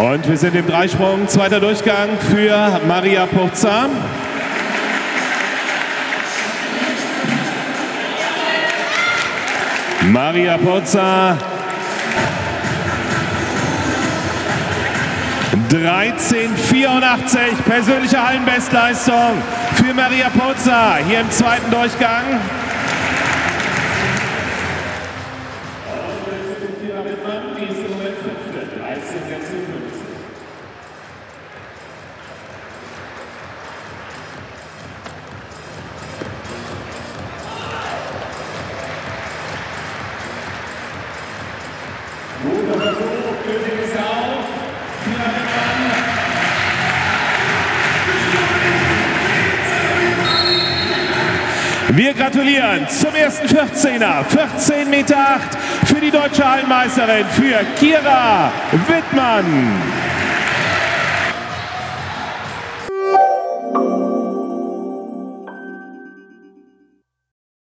Und wir sind im Dreisprung, zweiter Durchgang für Maria Purza. Maria Purza 13,84 persönliche Hallenbestleistung für Maria Purza hier im zweiten Durchgang. Gießen mit 15, 13, 56. Wir gratulieren zum ersten 14er, 14 Meter 8 für die deutsche Hallenmeisterin, für Kira Wittmann.